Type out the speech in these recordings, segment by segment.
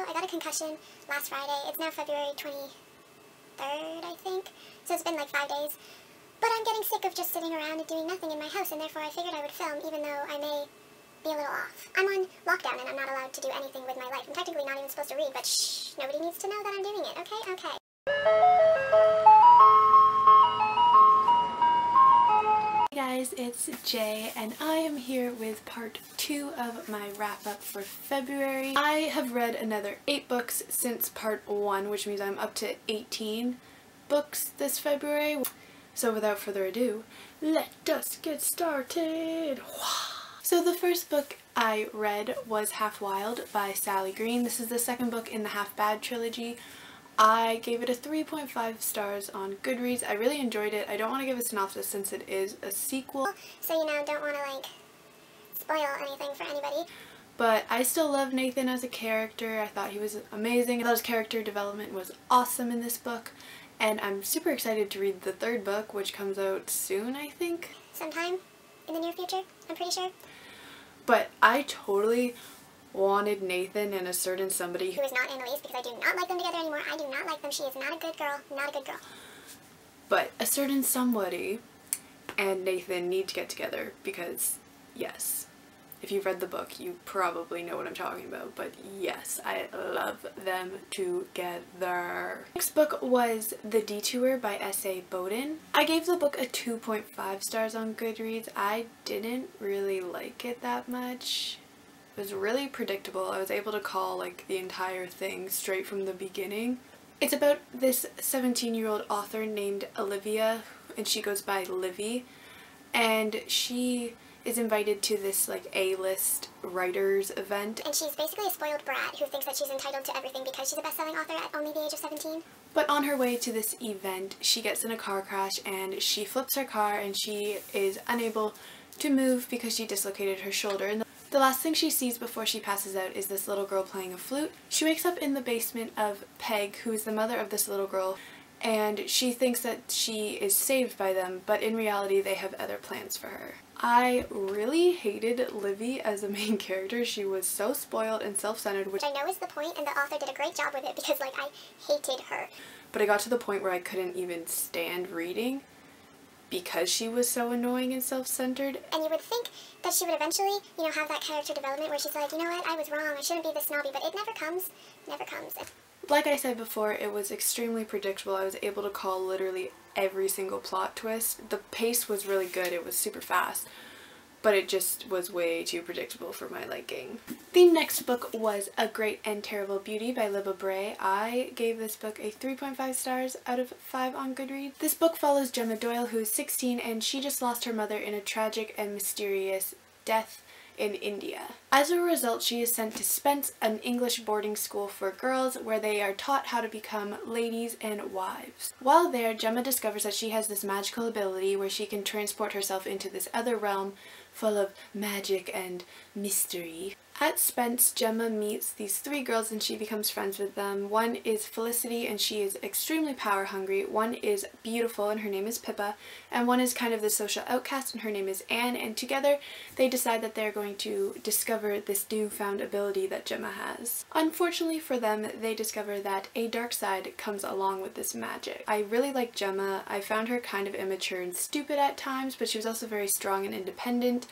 Oh, I got a concussion last Friday. It's now February 23rd, I think. So it's been like five days. But I'm getting sick of just sitting around and doing nothing in my house, and therefore I figured I would film, even though I may be a little off. I'm on lockdown and I'm not allowed to do anything with my life. I'm technically not even supposed to read, but shh, nobody needs to know that I'm doing it, okay? Okay. Hey guys, it's Jay and I am here with part two of my wrap up for February. I have read another eight books since part one, which means I'm up to 18 books this February. So without further ado, let us get started! So the first book I read was Half Wild by Sally Green. This is the second book in the Half Bad trilogy. I gave it a 3.5 stars on Goodreads. I really enjoyed it. I don't want to give a synopsis since it is a sequel. So, you know, don't want to, like, spoil anything for anybody. But I still love Nathan as a character. I thought he was amazing. I thought his character development was awesome in this book. And I'm super excited to read the third book, which comes out soon, I think. Sometime in the near future, I'm pretty sure. But I totally wanted Nathan and a certain somebody who is not Annalise because I do not like them together anymore. I do not like them. She is not a good girl. Not a good girl. But a certain somebody and Nathan need to get together because, yes, if you've read the book, you probably know what I'm talking about, but yes, I love them together. Next book was The Detour by S.A. Bodeen. I gave the book a 2.5 stars on Goodreads. I didn't really like it that much. It was really predictable. I was able to call like the entire thing straight from the beginning. It's about this 17 year old author named Olivia and she goes by Livy and she is invited to this like A-list writers event. And she's basically a spoiled brat who thinks that she's entitled to everything because she's a best-selling author at only the age of 17. But on her way to this event, she gets in a car crash and she flips her car and she is unable to move because she dislocated her shoulder. The last thing she sees before she passes out is this little girl playing a flute. She wakes up in the basement of Peg, who is the mother of this little girl, and she thinks that she is saved by them, but in reality they have other plans for her. I really hated Livy as a main character. She was so spoiled and self-centered. Which I know is the point and the author did a great job with it because like I hated her. But I got to the point where I couldn't even stand reading because she was so annoying and self-centered. And you would think that she would eventually, you know, have that character development where she's like, you know what, I was wrong, I shouldn't be this snobby, but it never comes. Never comes. Like I said before, it was extremely predictable. I was able to call literally every single plot twist. The pace was really good, it was super fast, but it just was way too predictable for my liking. The next book was A Great and Terrible Beauty by Libba Bray. I gave this book a 3.5 stars out of 5 on Goodreads. This book follows Gemma Doyle who is 16 and she just lost her mother in a tragic and mysterious death in India. As a result, she is sent to Spence, an English boarding school for girls where they are taught how to become ladies and wives. While there, Gemma discovers that she has this magical ability where she can transport herself into this other realm full of magic and mystery. At Spence, Gemma meets these three girls and she becomes friends with them. One is Felicity and she is extremely power hungry. One is beautiful and her name is Pippa. And one is kind of the social outcast and her name is Ann. And together they decide that they're going to discover this newfound ability that Gemma has. Unfortunately for them, they discover that a dark side comes along with this magic. I really like Gemma. I found her kind of immature and stupid at times, but she was also very strong and independent.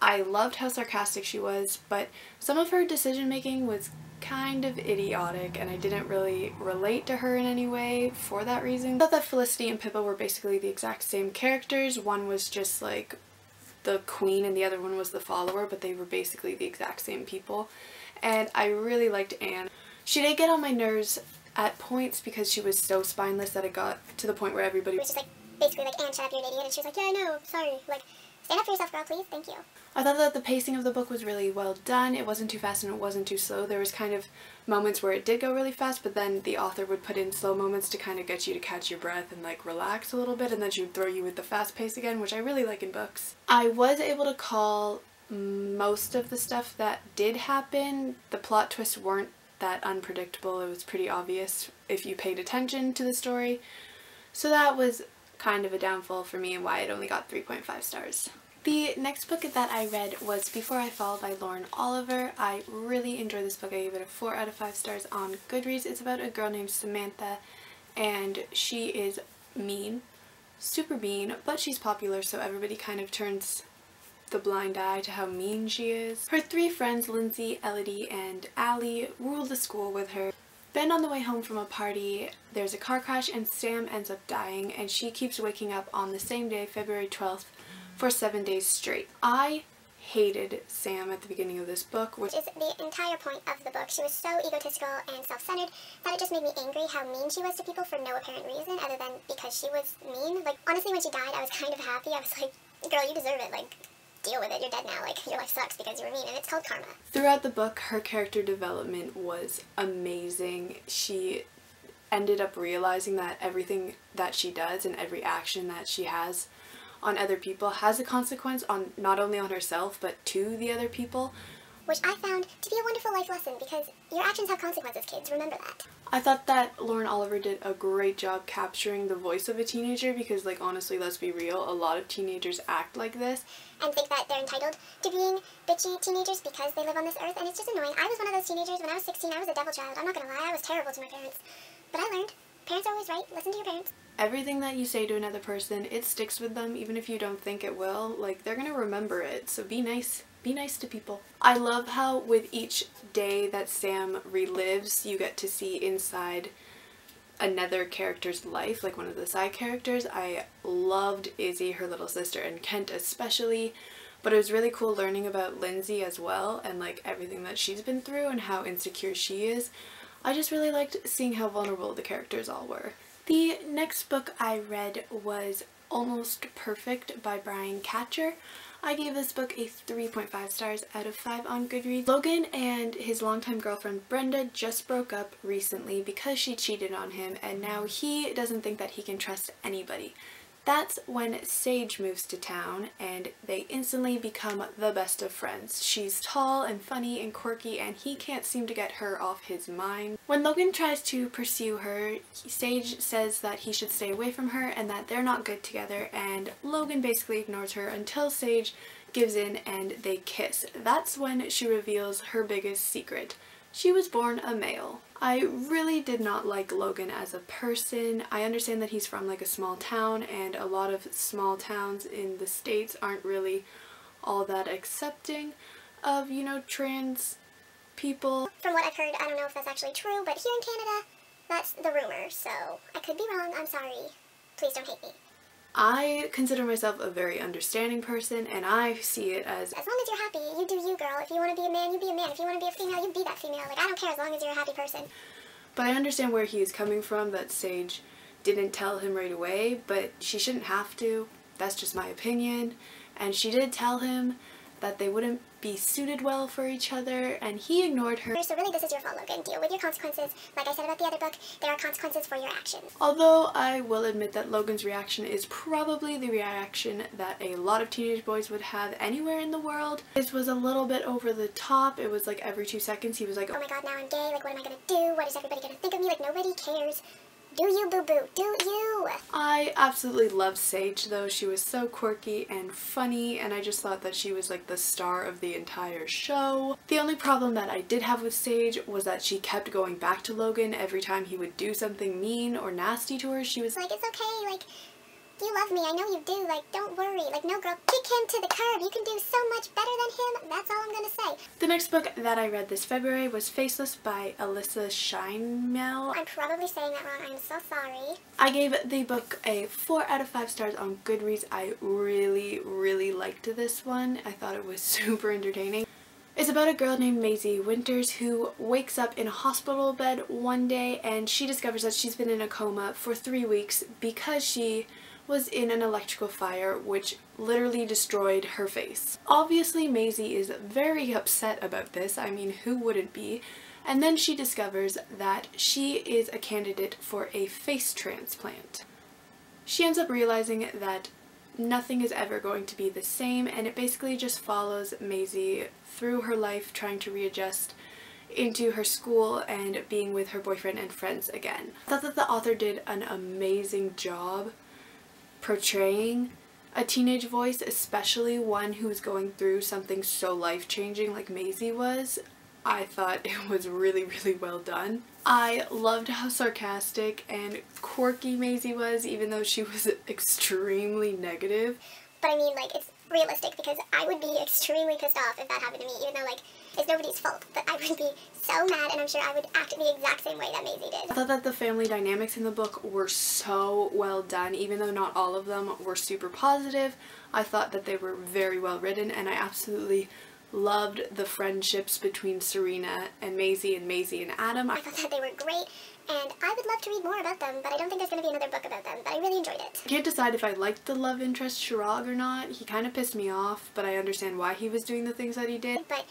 I loved how sarcastic she was, but some of her decision making was kind of idiotic and I didn't really relate to her in any way for that reason. I thought that Felicity and Pippa were basically the exact same characters. One was just like the queen and the other one was the follower, but they were basically the exact same people. And I really liked Ann. She did get on my nerves at points because she was so spineless that it got to the point where everybody was just like, basically like, Ann, shut up, you're an idiot. And she was like, yeah, I know, sorry. Like, Stand up for yourself, girl, please. Thank you. I thought that the pacing of the book was really well done. It wasn't too fast and it wasn't too slow. There was kind of moments where it did go really fast, but then the author would put in slow moments to kind of get you to catch your breath and like relax a little bit, and then she would throw you with the fast pace again, which I really like in books. I was able to call most of the stuff that did happen. The plot twists weren't that unpredictable. It was pretty obvious if you paid attention to the story. So that was kind of a downfall for me and why it only got 3.5 stars. The next book that I read was Before I Fall by Lauren Oliver. I really enjoyed this book. I gave it a 4 out of 5 stars on Goodreads. It's about a girl named Samantha and she is mean, super mean, but she's popular so everybody kind of turns the blind eye to how mean she is. Her three friends, Lindsay, Elody, and Ally, rule the school with her. Then on the way home from a party, there's a car crash and Sam ends up dying and she keeps waking up on the same day, February 12th, for seven days straight. I hated Sam at the beginning of this book. Which is the entire point of the book. She was so egotistical and self-centered that it just made me angry how mean she was to people for no apparent reason other than because she was mean. Like, honestly, when she died, I was kind of happy. I was like, girl, you deserve it. Like, deal with it. You're dead now. Like, your life sucks because you were mean, and it's called karma. Throughout the book, her character development was amazing. She ended up realizing that everything that she does and every action that she has on other people has a consequence on not only on herself but to the other people. Which I found to be a wonderful life lesson because your actions have consequences, kids. Remember that. I thought that Lauren Oliver did a great job capturing the voice of a teenager because, like, honestly, let's be real, a lot of teenagers act like this. And think that they're entitled to being bitchy teenagers because they live on this earth, and it's just annoying. I was one of those teenagers when I was 16, I was a devil child. I'm not gonna lie, I was terrible to my parents. But I learned. Parents are always right. Listen to your parents. Everything that you say to another person, it sticks with them even if you don't think it will. Like, they're gonna remember it, so be nice. Be nice to people. I love how with each day that Sam relives, you get to see inside another character's life, like one of the side characters. I loved Izzy, her little sister, and Kent especially, but it was really cool learning about Lindsay as well and like everything that she's been through and how insecure she is. I just really liked seeing how vulnerable the characters all were. The next book I read was Almost Perfect by Brian Katcher. I gave this book a 3.5 stars out of 5 on Goodreads. Logan and his longtime girlfriend Brenda just broke up recently because she cheated on him and now he doesn't think that he can trust anybody. That's when Sage moves to town and they instantly become the best of friends. She's tall and funny and quirky and he can't seem to get her off his mind. When Logan tries to pursue her, Sage says that he should stay away from her and that they're not good together and Logan basically ignores her until Sage gives in and they kiss. That's when she reveals her biggest secret. She was born a male. I really did not like Logan as a person. I understand that he's from like a small town and a lot of small towns in the States aren't really all that accepting of, you know, trans people. From what I've heard, I don't know if that's actually true, but here in Canada, that's the rumor, so I could be wrong. I'm sorry. Please don't hate me. I consider myself a very understanding person and I see it as As long as you're happy, you do you girl. If you want to be a man, you be a man. If you want to be a female, you be that female. Like I don't care as long as you're a happy person. But I understand where he is coming from that Sage didn't tell him right away, but she shouldn't have to. That's just my opinion. And she did tell him that they wouldn't be suited well for each other, and he ignored her. So really this is your fault, Logan. Deal with your consequences. Like I said about the other book, there are consequences for your actions. Although I will admit that Logan's reaction is probably the reaction that a lot of teenage boys would have anywhere in the world. This was a little bit over the top. It was like every two seconds he was like, oh my god, now I'm gay. Like what am I gonna do? What is everybody gonna think of me? Like nobody cares. Do you, boo-boo. Do you. I absolutely loved Sage though. She was so quirky and funny and I just thought that she was like the star of the entire show. The only problem that I did have with Sage was that she kept going back to Logan every time he would do something mean or nasty to her. She was like, it's okay, like, you love me, I know you do, like, don't worry. Like, no girl, kick him to the curb. You can do so much better than him. That's all I'm gonna say. The next book that I read this February was Faceless by Alyssa Sheinmel. I'm probably saying that wrong. I'm so sorry. I gave the book a 4 out of 5 stars on Goodreads. I really, really liked this one. I thought it was super entertaining. It's about a girl named Maisie Winters who wakes up in a hospital bed one day and she discovers that she's been in a coma for three weeks because she was in an electrical fire which literally destroyed her face. Obviously Maisie is very upset about this, I mean who wouldn't be, and then she discovers that she is a candidate for a face transplant. She ends up realizing that nothing is ever going to be the same and it basically just follows Maisie through her life trying to readjust into her school and being with her boyfriend and friends again. I thought that the author did an amazing job portraying a teenage voice, especially one who's going through something so life-changing like Maisie was, I thought it was really, really well done. I loved how sarcastic and quirky Maisie was, even though she was extremely negative. But I mean, like, it's realistic because I would be extremely pissed off if that happened to me, even though, like, it's nobody's fault. But I would be so mad, and I'm sure I would act the exact same way that Maisie did. I thought that the family dynamics in the book were so well done, even though not all of them were super positive. I thought that they were very well written, and I absolutely loved the friendships between Serena and Maisie and Maisie and Adam. I thought that they were great and I would love to read more about them, but I don't think there's going to be another book about them, but I really enjoyed it. I can't decide if I liked the love interest Chirag or not. He kind of pissed me off, but I understand why he was doing the things that he did. But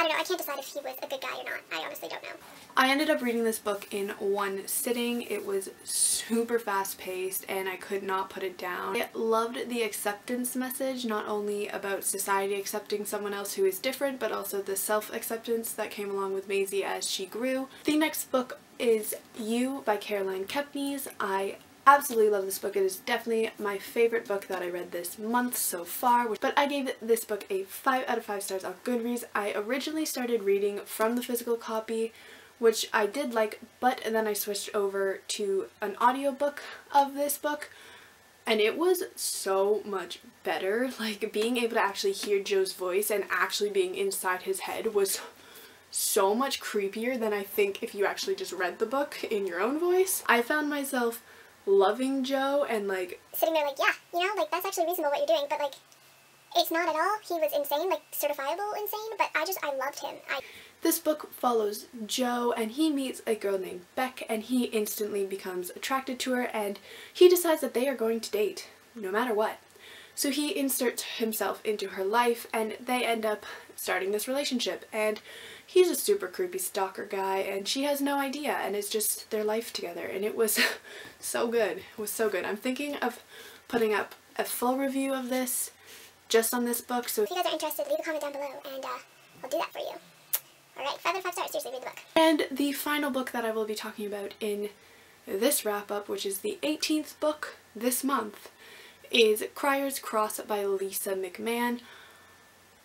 I don't know, I can't decide if he was a good guy or not. I honestly don't know. I ended up reading this book in one sitting. It was super fast paced and I could not put it down. I loved the acceptance message, not only about society accepting someone else who is different, but also the self-acceptance that came along with Maisie as she grew. The next book is You by Caroline Kepnes. I absolutely love this book. It is definitely my favorite book that I read this month so far. But I gave this book a 5 out of 5 stars on Goodreads. I originally started reading from the physical copy, which I did like, but then I switched over to an audiobook of this book. And it was so much better. Like, being able to actually hear Joe's voice and actually being inside his head was so much creepier than I think if you actually just read the book in your own voice. I found myself loving Joe and like sitting there like, yeah, you know, like that's actually reasonable what you're doing, but like it's not at all. He was insane, like certifiable insane, but I just I loved him. I this book follows Joe and he meets a girl named Beck and he instantly becomes attracted to her and he decides that they are going to date no matter what. So he inserts himself into her life and they end up starting this relationship and he's a super creepy stalker guy and she has no idea and it's just their life together and it was so good. It was so good. I'm thinking of putting up a full review of this just on this book. So if you guys are interested, leave a comment down below and uh, I'll do that for you. Alright, 5 out of 5 stars. Seriously, read the book. And the final book that I will be talking about in this wrap-up, which is the 18th book this month, is Cryer's Cross by Lisa McMann.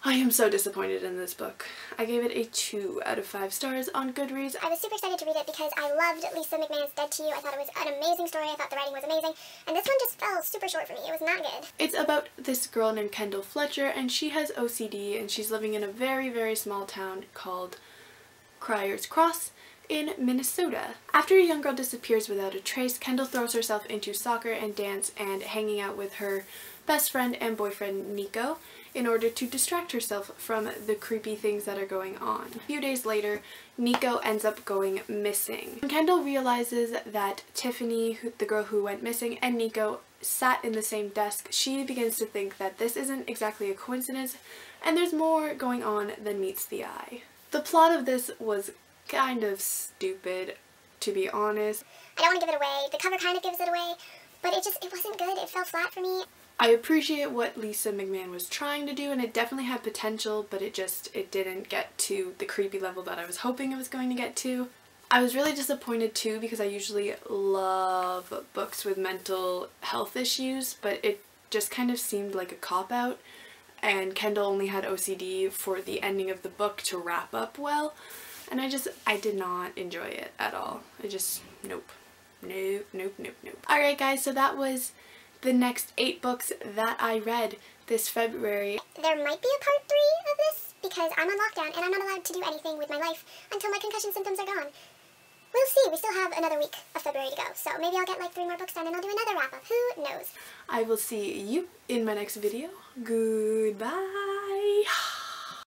I am so disappointed in this book. I gave it a 2 out of 5 stars on Goodreads. I was super excited to read it because I loved Lisa McMann's Dead to You. I thought it was an amazing story. I thought the writing was amazing. And this one just fell super short for me. It was not good. It's about this girl named Kendall Fletcher and she has OCD and she's living in a very, very small town called Cryer's Cross in Minnesota. After a young girl disappears without a trace, Kendall throws herself into soccer and dance and hanging out with her best friend and boyfriend Nico in order to distract herself from the creepy things that are going on. A few days later, Nico ends up going missing. When Kendall realizes that Tiffany, the girl who went missing, and Nico sat in the same desk. She begins to think that this isn't exactly a coincidence and there's more going on than meets the eye. The plot of this was kind of stupid, to be honest. I don't want to give it away. The cover kind of gives it away, but it just, it wasn't good. It fell flat for me. I appreciate what Lisa McMann was trying to do and it definitely had potential but it just it didn't get to the creepy level that I was hoping it was going to get to. I was really disappointed too because I usually love books with mental health issues but it just kind of seemed like a cop-out and Kendall only had OCD for the ending of the book to wrap up well and I just I did not enjoy it at all. I just nope. Nope, nope, nope, nope. Alright guys, so that was the next eight books that I read this February. There might be a part three of this because I'm on lockdown and I'm not allowed to do anything with my life until my concussion symptoms are gone. We'll see. We still have another week of February to go. So maybe I'll get like three more books done and I'll do another wrap up. Who knows? I will see you in my next video. Goodbye.